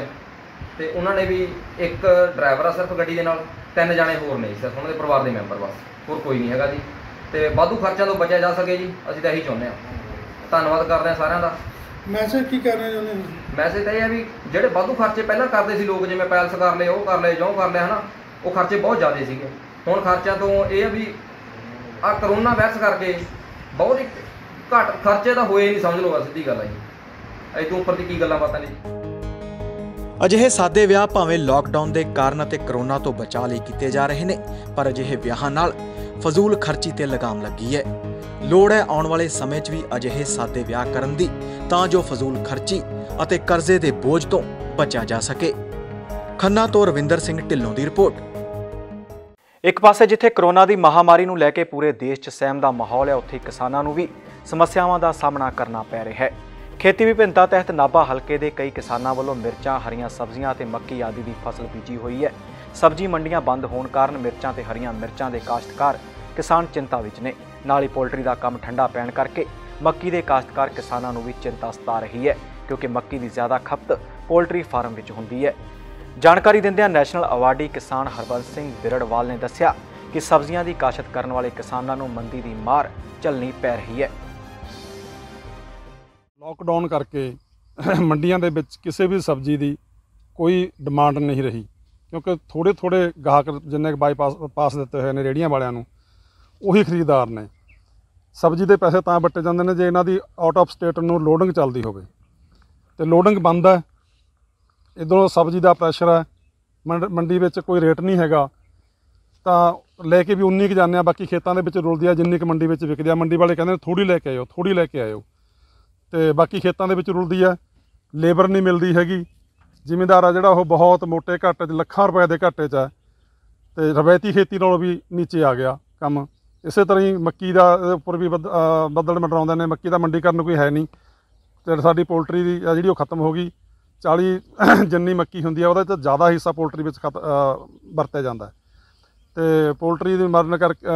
ਤੇ ਉਹਨਾਂ ਨੇ ਵੀ ਇੱਕ ਡਰਾਈਵਰ ਆ ਸਿਰਫ ਗੱਡੀ ਦੇ ਨਾਲ ਤਿੰਨ ਜਾਣੇ ਹੋਰ ਨੇ ਜੀ ਸਿਰਫ ਉਹਨਾਂ ਦੇ ਪਰਿਵਾਰ ਦੇ ਮੈਂਬਰ ਬਸ ਹੋਰ ਕੋਈ ਨਹੀਂ ਹੈਗਾ ਜੀ। ਤੇ ਵਾਧੂ ਖਰਚਿਆਂ ਤੋਂ ਬਚਿਆ ਜਾ ਸਕੇ ਜੀ ਅਸੀਂ ਤਾਂ ਇਹੀ ਚਾਹੁੰਦੇ ਹਾਂ। ਧੰਨਵਾਦ ਕਰਦੇ ਹਾਂ ਸਾਰਿਆਂ ਦਾ। ਮੈਸੇਜ ਕੀ ਕਰਨਾ ਚਾਹੁੰਦੇ ਹੋ ਮੈਸੇਜ ਤਾਂ ਇਹ ਹੈ ਵੀ ਜਿਹੜੇ ਵਾਧੂ ਖਰਚੇ ਪਹਿਲਾਂ ਕਰਦੇ ਸੀ ਲੋਕ ਜਿਵੇਂ ਪੈਲਸ ਕਰ ਲਏ ਉਹ ਕਰ ਲਏ ਜੋ ਕਰ ਲਿਆ ਹਨਾ ਉਹ ਖਰਚੇ ਬਹੁਤ ਜ਼ਿਆਦੇ ਸੀਗੇ। ਹੁਣ ਖਰਚਿਆਂ ਤੋਂ ਇਹ ਆ ਵੀ ਆ ਕਰੋਨਾ ਵਾਇਰਸ ਕਰਕੇ ਬਹੁਤ ਹੀ ਘੱਟ ਖਰਚੇ ਤਾਂ ਹੋਏ ਨਹੀਂ ਸਮਝ ਲਓ ਸਿੱਧੀ ਗੱਲ ਆ ਜੀ। ਇਹ ਤੋਂ ਉੱਪਰ ਦੀ ਕੀ ਗੱਲਾਂ ਬਾਤਾਂ ਨੇ ਜੀ? ਅਜਿਹੇ ਸਾਦੇ ਵਿਆਹ ਭਾਵੇਂ ਲਾਕਡਾਊਨ ਦੇ ਕਾਰਨ ਅਤੇ ਕਰੋਨਾ ਤੋਂ ਬਚਾਅ ਲਈ ਕੀਤੇ ਜਾ ਰਹੇ ਨੇ, ਪਰ ਅਜਿਹੇ ਵਿਆਹਾਂ ਨਾਲ ਫਜ਼ੂਲ ਖਰਚੀ ਤੇ ਲਗਾਮ ਲੱਗੀ ਹੈ। ਲੋੜ ਹੈ ਆਉਣ ਵਾਲੇ ਸਮੇਂ 'ਚ ਵੀ ਅਜਿਹੇ ਸਾਦੇ ਵਿਆਹ ਕਰਨ ਦੀ, ਤਾਂ ਜੋ ਫਜ਼ੂਲ ਖਰਚੀ ਅਤੇ ਕਰਜ਼ੇ ਦੇ ਬੋਝ ਤੋਂ ਬਚਿਆ ਜਾ ਸਕੇ। ਖੰਨਾ ਤੋਂ ਰਵਿੰਦਰ ਸਿੰਘ ਢਿੱਲੋਂ ਦੀ ਰਿਪੋਰਟ। ਇੱਕ ਪਾਸੇ ਜਿੱਥੇ ਕਰੋਨਾ ਦੀ ਮਹਾਮਾਰੀ ਨੂੰ ਲੈ ਕੇ ਪੂਰੇ ਦੇਸ਼ 'ਚ ਸਹਿਮ ਦਾ ਮਾਹੌਲ ਹੈ, ਉੱਥੇ ਕਿਸਾਨਾਂ ਨੂੰ ਵੀ ਸਮੱਸਿਆਵਾਂ ਦਾ ਸਾਹਮਣਾ ਕਰਨਾ ਪੈ ਰਿਹਾ ਹੈ। ਖੇਤੀ ਵਿਭਿੰਨਤਾ ਤਹਿਤ ਨਾਭਾ ਹਲਕੇ ਦੇ ਕਈ ਕਿਸਾਨਾਂ ਵੱਲੋਂ ਮਿਰਚਾਂ, ਹਰੀਆਂ ਸਬਜ਼ੀਆਂ ਅਤੇ ਮੱਕੀ ਆਦਿ ਦੀ ਫਸਲ ਬੀਜੀ ਹੋਈ ਹੈ। ਸਬਜ਼ੀ ਮੰਡੀਆਂ ਬੰਦ ਹੋਣ ਕਾਰਨ ਮਿਰਚਾਂ ਤੇ ਹਰੀਆਂ ਮਿਰਚਾਂ ਦੇ ਕਾਸ਼ਤਕਾਰ ਕਿਸਾਨ ਚਿੰਤਾ ਵਿੱਚ ਨੇ। ਨਾਲ ਹੀ ਪੋਲਟਰੀ ਦਾ ਕੰਮ ਠੰਡਾ ਪੈਣ ਕਰਕੇ ਮੱਕੀ ਦੇ ਕਾਸ਼ਤਕਾਰ ਕਿਸਾਨਾਂ ਨੂੰ ਵੀ ਚਿੰਤਾ ਸਤਾ ਰਹੀ ਹੈ, ਕਿਉਂਕਿ ਮੱਕੀ ਦੀ ਜ਼ਿਆਦਾ ਖਪਤ ਪੋਲਟਰੀ ਫਾਰਮ ਵਿੱਚ ਹੁੰਦੀ ਹੈ। ਜਾਣਕਾਰੀ ਦਿੰਦਿਆਂ ਨੈਸ਼ਨਲ ਅਵਾਰਡੀ ਕਿਸਾਨ ਹਰਬੰਸ ਸਿੰਘ ਬਿਰੜਵਾਲ ਨੇ ਦੱਸਿਆ ਕਿ ਸਬਜ਼ੀਆਂ ਦੀ ਕਾਸ਼ਤ ਕਰਨ ਵਾਲੇ ਕਿਸਾਨਾਂ ਨੂੰ ਮੰਦੀ ਦੀ ਮਾਰ ਝੱਲਣੀ ਪੈ ਰਹੀ ਹੈ। ਲੋਕਡਾਊਨ ਕਰਕੇ ਮੰਡੀਆਂ ਦੇ ਵਿੱਚ ਕਿਸੇ ਵੀ ਸਬਜ਼ੀ ਦੀ ਕੋਈ ਡਿਮਾਂਡ ਨਹੀਂ ਰਹੀ। ਕਿਉਂਕਿ ਥੋੜੇ ਥੋੜੇ ਗਾਹਕ ਜਿੰਨੇ ਕੁ ਬਾਈਪਾਸ ਪਾਸ ਦਿੱਤੇ ਹੋਏ ਨੇ ਰੇੜੀਆਂ ਵਾਲਿਆਂ ਨੂੰ, ਉਹੀ ਖਰੀਦਦਾਰ ਨੇ। ਸਬਜ਼ੀ ਦੇ ਪੈਸੇ ਤਾਂ ਵੱਟੇ ਜਾਂਦੇ ਨੇ, ਜੇ ਇਹਨਾਂ ਦੀ ਆਊਟ ਆਫ ਸਟੇਟ ਨੂੰ ਲੋਡਿੰਗ ਚੱਲਦੀ ਹੋਵੇ। ਤੇ ਲੋਡਿੰਗ ਬੰਦ ਹੈ। ਇੱਧਰੋਂ ਸਬਜ਼ੀ ਦਾ ਪ੍ਰੈਸ਼ਰ ਹੈ। ਮੰਡ- ਮੰਡੀ ਵਿੱਚ ਕੋਈ ਰੇਟ ਨਹੀਂ ਹੈਗਾ। ਤਾਂ ਲੈ ਕੇ ਵੀ ਉਨੀ ਕੁ ਜਾਂਦੇ ਆ ਬਾਕੀ ਖੇਤਾਂ ਦੇ ਵਿੱਚ ਰੁਲਦੀ ਆ, ਜਿੰਨੀ ਕੁ ਮੰਡੀ ਵਿੱਚ ਵਿਕਦੀ ਆ। ਮੰਡੀ ਵਾਲੇ ਕਹਿੰਦੇ ਨੇ ਥੋੜੀ ਲੈ ਕੇ ਆਇਓ ਥੋੜੀ ਲੈ ਕੇ ਆਇਓ। ਤੇ ਬਾਕੀ ਖੇਤਾਂ ਦੇ ਵਿੱਚ ਰੁਲਦੀ ਹੈ ਲੇਬਰ ਨਹੀਂ ਮਿਲਦੀ ਹੈਗੀ। ਜ਼ਿਮੀਂਦਾਰ ਆ ਜਿਹੜਾ ਉਹ ਬਹੁਤ ਮੋਟੇ ਘਾਟੇ 'ਚ, ਲੱਖਾਂ ਰੁਪਏ ਦੇ ਘਾਟੇ 'ਚ ਹੈ ਤੇ ਰਵਾਇਤੀ ਖੇਤੀ ਨਾਲੋਂ ਵੀ ਨੀਚੇ ਆ ਗਿਆ ਕੰਮ। ਇਸੇ ਤਰ੍ਹਾਂ ਹੀ ਮੱਕੀ ਦਾ ਉੱਪਰ ਵੀ ਬੱਦ- ਅਹ ਬੱਦਲ ਮੰਡਰਾਉਂਦੇ ਨੇ, ਮੱਕੀ ਦਾ ਮੰਡੀਕਰਨ ਕੋਈ ਹੈ ਨਹੀਂ। ਤੇ ਸਾਡੀ ਪੋਲਟਰੀ ਦੀ ਆ ਜਿਹੜੀ ਉਹ ਖਤਮ ਹੋ ਗਈ। 40 ਜਿੰਨੀ ਮੱਕੀ ਹੁੰਦੀ ਆ, ਉਹਦੇ 'ਚ ਜ਼ਿਆਦਾ ਹਿੱਸਾ ਪੋਲਟਰੀ ਵਿੱਚ ਖਤ ਵਰਤਿਆ ਜਾਂਦਾ। ਹੈ ਤੇ ਪੋਲਟਰੀ ਦੇ ਮਰਨ ਕਰਕੇ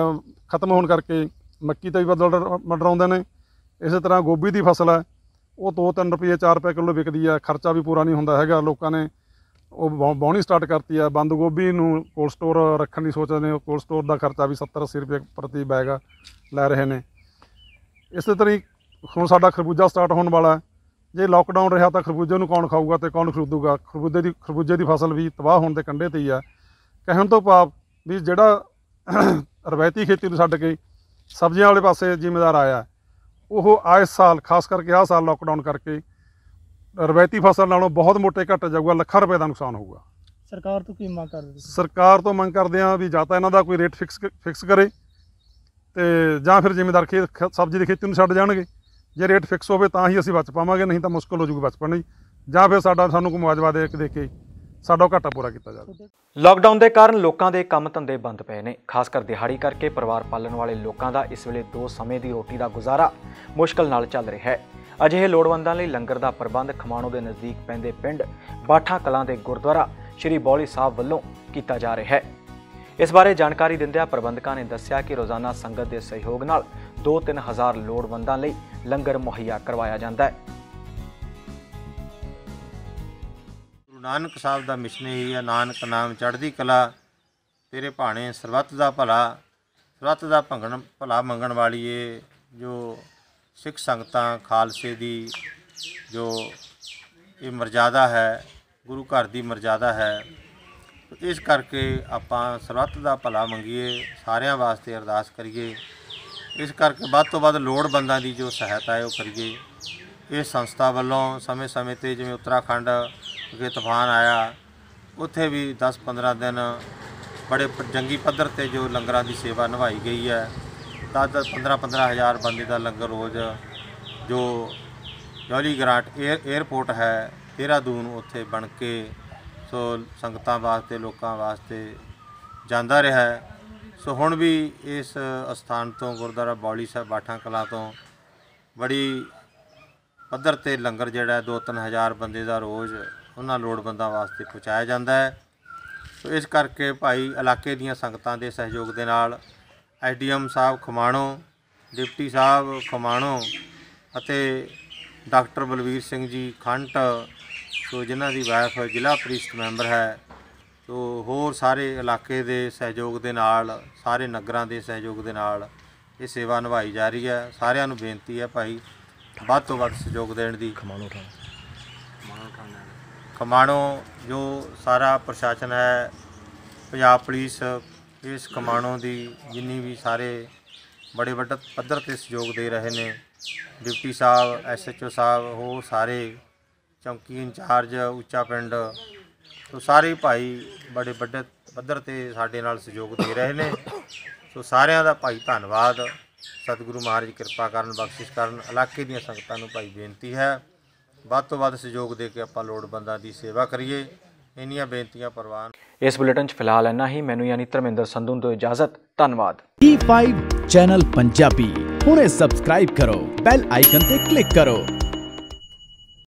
ਖਤਮ ਹੋਣ ਕਰਕੇ ਮੱਕੀ ਤੇ ਵੀ ਬੱਦਲ ਮੰਡਰਾਉਂਦੇ ਨੇ। ਇਸੇ ਤਰ੍ਹਾਂ ਗੋਭੀ ਦੀ ਫਸਲ ਹੈ ਉਹ 2-3 ਰੁਪਏ 4 ਰੁਪਏ ਕਿਲੋ ਵਿਕਦੀ ਹੈ ਖਰਚਾ ਵੀ ਪੂਰਾ ਨਹੀਂ ਹੁੰਦਾ ਹੈਗਾ। ਲੋਕਾਂ ਨੇ ਉਹ ਵਾਹ- ਵਾਹੁਣੀ ਸਟਾਰਟ ਕਰਤੀ ਹੈ ਬੰਦ ਗੋਭੀ ਨੂੰ ਕੋਲਡ ਸਟੋਰ ਰੱਖਣ ਦੀ ਸੋਚਦੇ ਨੇ। ਕੋਲਡ ਸਟੋਰ ਦਾ ਖਰਚਾ ਵੀ 70-80 ਰੁਪਏ ਪ੍ਰਤੀ ਬੈਗ ਲੈ ਰਹੇ ਨੇ। ਇਸੇ ਤਰ੍ਹਾਂ ਹੁਣ ਸਾਡਾ ਖਰਬੂਜਾ ਸਟਾਰਟ ਹੋਣ ਵਾਲਾ ਹੈ। ਜੇ ਲਾਕਡਾਊਨ ਰਿਹਾ ਤਾਂ ਖਰਬੂਜੇ ਨੂੰ ਕੌਣ ਖਾਊਗਾ ਤੇ ਕੌਣ ਖਰੀਦੂਗਾ? ਖਰਬੂਜੇ ਦੀ ਖਰਬੂਜੇ ਦੀ ਫਸਲ ਵੀ ਤਬਾਹ ਹੋਣ ਦੇ ਕੰਢੇ ਤੇ ਹੀ ਹੈ ਕਹਿਣ ਤੋਂ ਭਾਵ ਵੀ ਜਿਹੜਾ ਰਵਾਇਤੀ ਖੇਤੀ ਨੂੰ ਛੱਡ ਕੇ ਸਬਜ਼ੀਆਂ ਵਾਲੇ ਪਾਸੇ ਜ਼ਿੰਮੇਦਾਰ ਆਇਆ। ਉਹ ਆਏ ਸਾਲ ਖਾਸ ਕਰਕੇ ਆਹ ਸਾਲ ਲਾਕਡਾਊਨ ਕਰਕੇ ਰਵਾਇਤੀ ਫਸਲ ਨਾਲੋਂ ਬਹੁਤ ਮੋਟੇ ਘੱਟ ਜਾਊਗਾ ਲੱਖਾਂ ਰੁਪਏ ਦਾ ਨੁਕਸਾਨ ਹੋਊਗਾ। ਸਰਕਾਰ ਤੋਂ ਕੀ ਮੰਗ ਕਰਦੇ ਤੁਸੀਂ? ਸਰਕਾਰ ਤੋਂ ਮੰਗ ਕਰਦੇ ਹਾਂ ਵੀ ਜਾਂ ਤਾਂ ਇਹਨਾਂ ਦਾ ਕੋਈ ਰੇਟ ਫਿਕਸ ਫਿਕਸ ਕਰੇ ਤੇ ਜਾਂ ਫਿਰ ਜ਼ਿਮੀਦਾਰ ਖੇਤ ਸਬਜ਼ੀ ਦੀ ਖੇਤੀ ਨੂੰ ਛੱਡ ਜਾਣਗੇ। ਜੇ ਰੇਟ ਫਿਕਸ ਹੋਵੇ ਤਾਂ ਹੀ ਅਸੀਂ ਬਚ ਪਾਵਾਂਗੇ ਨਹੀਂ ਤਾਂ ਮੁਸ਼ਕਲ ਹੋ ਜੂਗੀ ਬਚ ਪਾਣੀ ਜਾਂ ਫਿਰ ਸਾਡਾ ਸਾਨੂੰ ਕੋਈ ਮੁਆਵਜ਼ਾ ਦੇ ਕੇ ਦੇ ਕੇ ਸਾਡਾ ਘਾਟਾ ਪੂਰਾ ਕੀਤਾ ਜਾਵੇ ਲਾਕਡਾਊਨ ਦੇ ਕਾਰਨ ਲੋਕਾਂ ਦੇ ਕੰਮ ਧੰਦੇ ਬੰਦ ਪਏ ਨੇ। ਖਾਸ ਕਰ ਦਿਹਾੜੀ ਕਰਕੇ ਪਰਿਵਾਰ ਪਾਲਣ ਵਾਲੇ ਲੋਕਾਂ ਦਾ ਇਸ ਵੇਲੇ ਦੋ ਸਮੇਂ ਦੀ ਰੋਟੀ ਦਾ ਗੁਜ਼ਾਰਾ ਮੁਸ਼ਕਲ ਨਾਲ ਚੱਲ ਰਿਹਾ ਹੈ। ਅਜਿਹੇ ਲੋੜਵੰਦਾਂ ਲਈ ਲੰਗਰ ਦਾ ਪ੍ਰਬੰਧ ਖਮਾਣੋ ਦੇ ਨਜ਼ਦੀਕ ਪੈਂਦੇ ਪਿੰਡ ਬਾਠਾ ਕਲਾਂ ਦੇ ਗੁਰਦੁਆਰਾ ਸ਼੍ਰੀ ਬੌਲੀ ਸਾਹਿਬ ਵੱਲੋਂ ਕੀਤਾ ਜਾ ਰਿਹਾ ਹੈ। ਇਸ ਬਾਰੇ ਜਾਣਕਾਰੀ ਦਿੰਦਿਆਂ ਪ੍ਰਬੰਧਕਾਂ ਨੇ ਦੱਸਿਆ ਕਿ ਰੋਜ਼ਾਨਾ ਸੰਗਤ ਦੇ ਸਹਿਯੋਗ ਨਾਲ 2-3 ਹਜ਼ਾਰ ਲੋੜਵੰਦਾਂ ਲਈ ਲੰਗਰ ਮੁਹੱਈਆ ਕਰਵਾਇਆ ਜਾਂਦਾ ਹੈ। ਨਾਨਕ ਸਾਹਿਬ ਦਾ ਮਿਸ਼ਨ ਇਹੀ ਹੈ ਨਾਨਕ ਨਾਮ ਚੜ੍ਹਦੀ ਕਲਾ, ਤੇਰੇ ਭਾਣੇ ਸਰਬੱਤ ਦਾ ਭਲਾ, ਸਰਬੱਤ ਦਾ ਭੰਗਣ, ਭਲਾ ਮੰਗਣ ਵਾਲੀ ਇਹ ਜੋ ਸਿੱਖ ਸੰਗਤਾਂ ਖਾਲਸੇ ਦੀ ਜੋ ਇਹ ਮਰਜ਼ਾਦਾ ਹੈ, ਗੁਰੂ ਘਰ ਦੀ ਮਰਜ਼ਾਦਾ ਹੈ, ਇਸ ਕਰਕੇ ਆਪਾਂ ਸਰਬੱਤ ਦਾ ਭਲਾ ਮੰਗੀਏ, ਸਾਰਿਆਂ ਵਾਸਤੇ ਅਰਦਾਸ ਕਰੀਏ। ਇਸ ਕਰਕੇ ਵੱਧ ਤੋਂ ਵੱਧ ਲੋੜਵੰਦਾਂ ਦੀ ਜੋ ਸਹਾਇਤਾ ਹੈ ਉਹ ਕਰੀਏ। ਇਹ ਸੰਸਥਾ ਵੱਲੋਂ ਸਮੇਂ-ਸਮੇਂ ਤੇ ਜਿਵੇਂ ਉੱਤਰਾਖੰਡ ਵਿਖੇ ਤੂਫਾਨ ਆਇਆ, ਉੱਥੇ ਵੀ 10-15 ਦਿਨ ਬੜੇ ਜੰਗੀ ਪੱਧਰ ਤੇ ਜੋ ਲੰਗਰਾਂ ਦੀ ਸੇਵਾ ਨਿਭਾਈ ਗਈ ਹੈ। 10-10 15-15 ਹਜ਼ਾਰ ਬੰਦੇ ਦਾ ਲੰਗਰ ਰੋਜ਼ ਜੋ ਜੌਲੀ ਗਰਾਟ 에ਅਰ 에ਅਰਪੋਰਟ ਹੈ, ਦੇਹਰਾਦੂਨ ਉੱਥੇ ਬਣ ਕੇ ਸੋ ਸੰਗਤਾਂ ਵਾਸਤੇ, ਲੋਕਾਂ ਵਾਸਤੇ ਜਾਂਦਾ ਰਿਹਾ ਸੋ ਹੁਣ ਵੀ ਇਸ ਅਸਥਾਨ ਤੋਂ ਗੁਰਦੁਆਰਾ ਬੌਲੀ ਸਾਹਿਬ, ਬਾਠਾਂ ਕਲਾਂ ਤੋਂ ਬੜੀ ਪੱਧਰ ਤੇ ਲੰਗਰ ਜਿਹੜਾ ਹੈ 2-3 ਹਜ਼ਾਰ ਬੰਦੇ ਦਾ ਰੋਜ਼ ਉਹਨਾਂ ਲੋੜਵੰਦਾਂ ਵਾਸਤੇ ਪਹੁੰਚਾਇਆ ਜਾਂਦਾ ਹੈ। ਸੋ ਇਸ ਕਰਕੇ ਭਾਈ ਇਲਾਕੇ ਦੀਆਂ ਸੰਗਤਾਂ ਦੇ ਸਹਿਯੋਗ ਦੇ ਨਾਲ ਐਸਡੀਐਮ ਸਾਹਿਬ ਖਮਾਣੋ, ਡਿਪਟੀ ਸਾਹਿਬ ਖਮਾਣੋ ਅਤੇ ਡਾਕਟਰ ਬਲਵੀਰ ਸਿੰਘ ਜੀ ਖੰਟ, ਸੋ ਜਿਨ੍ਹਾਂ ਦੀ ਵਾਈਫ ਜ਼ਿਲ੍ਹਾ ਪ੍ਰੀਸ਼ਦ ਮੈਂਬਰ ਹੈ, ਸੋ ਹੋਰ ਸਾਰੇ ਇਲਾਕੇ ਦੇ ਸਹਿਯੋਗ ਦੇ ਨਾਲ, ਸਾਰੇ ਨਗਰਾਂ ਦੇ ਸਹਿਯੋਗ ਦੇ ਨਾਲ ਇਹ ਸੇਵਾ ਨਿਭਾਈ ਜਾ ਰਹੀ ਹੈ। ਸਾਰਿਆਂ ਨੂੰ ਬੇਨਤੀ ਹੈ ਭਾਈ ਵੱਧ ਤੋਂ ਵੱਧ ਸਹਿਯੋਗ ਦੇਣ ਦੀ। ਖਮਾਣੋ ਕਮਾਣੋ ਜੋ ਸਾਰਾ ਪ੍ਰਸ਼ਾਸਨ ਹੈ, ਪੰਜਾਬ ਪੁਲਿਸ ਇਸ ਕਮਾਣੋ ਦੀ ਜਿੰਨੀ ਵੀ ਸਾਰੇ ਬੜੇ ਵੱਡੇ ਪੱਧਰ ਤੇ ਸਹਿਯੋਗ ਦੇ ਰਹੇ ਨੇ, ਡਿਪਟੀ ਸਾਹਿਬ, ਐਸਐਚਓ ਸਾਹਿਬ, ਹੋਰ ਸਾਰੇ ਚੌਂਕੀ ਇੰਚਾਰਜ, ਉੱਚਾ ਪਿੰਡ, ਸੋ ਸਾਰੇ ਭਾਈ ਬੜੇ ਵੱਡੇ ਪੱਧਰ ਤੇ ਸਾਡੇ ਨਾਲ ਸਹਿਯੋਗ ਦੇ ਰਹੇ ਨੇ। ਸੋ ਸਾਰਿਆਂ ਦਾ ਭਾਈ ਧੰਨਵਾਦ। ਸਤਿਗੁਰੂ ਮਹਾਰਾਜ ਕਿਰਪਾ ਕਰਨ, ਬਖਸ਼ਿਸ਼ ਕਰਨ। ਇਲਾਕੇ ਦੀਆਂ ਸੰਗਤਾਂ ਨੂੰ ਭਾਈ ਬੇਨਤੀ ਹੈ। ਵੱਧ ਤੋਂ ਵੱਧ ਸਹਿਯੋਗ ਦੇ ਕੇ ਆਪਾਂ ਲੋੜਵੰਦਾਂ ਦੀ ਸੇਵਾ ਕਰੀਏ। ਇੰਨੀਆਂ ਬੇਨਤੀਆਂ ਪ੍ਰਵਾਨ ਇਸ ਬੁਲੇਟਿਨ 'ਚ ਫਿਲਹਾਲ ਇੰਨਾ ਹੀ। ਮੈਨੂੰ ਯਾਨੀ ਧਰਮਿੰਦਰ ਸੰਧੂ ਨੂੰ ਦਿਓ ਇਜਾਜ਼ਤ। ਧੰਨਵਾਦ। E5 ਚੈਨਲ ਪੰਜਾਬੀ ਹੁਣੇ ਸਬਸਕ੍ਰਾਈਬ ਕਰੋ। ਬੈਲ ਆਈਕਨ ਤੇ ਕਲਿੱਕ ਕਰੋ।